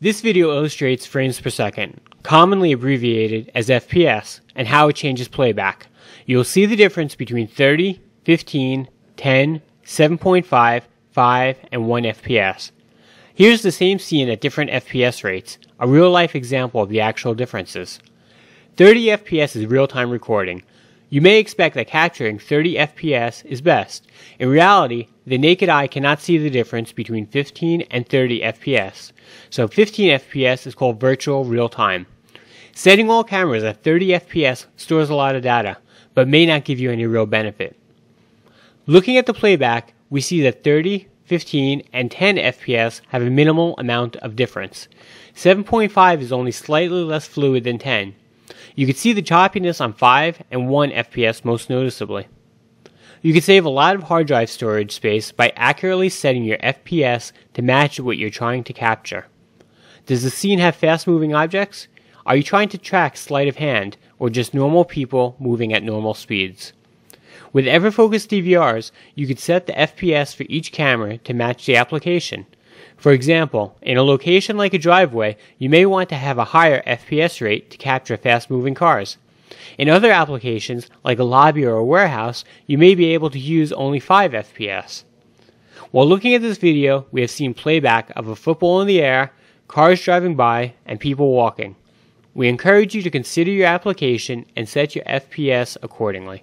This video illustrates frames per second, commonly abbreviated as FPS, and how it changes playback. You'll see the difference between 30, 15, 10, 7.5, 5, and 1 FPS. Here's the same scene at different FPS rates, a real life example of the actual differences. 30 FPS is real time recording. You may expect that capturing 30 FPS is best. In reality, the naked eye cannot see the difference between 15 and 30 FPS. So 15 FPS is called virtual real time. Setting all cameras at 30 FPS stores a lot of data, but may not give you any real benefit. Looking at the playback, we see that 30, 15, and 10 FPS have a minimal amount of difference. 7.5 is only slightly less fluid than 10. You can see the choppiness on 5 and 1 FPS most noticeably. You can save a lot of hard drive storage space by accurately setting your FPS to match what you're trying to capture. Does the scene have fast moving objects? Are you trying to track sleight of hand or just normal people moving at normal speeds? With EverFocus DVRs, you could set the FPS for each camera to match the application. For example, in a location like a driveway, you may want to have a higher FPS rate to capture fast moving cars. In other applications, like a lobby or a warehouse, you may be able to use only 5 FPS. While looking at this video, we have seen playback of a football in the air, cars driving by, and people walking. We encourage you to consider your application and set your FPS accordingly.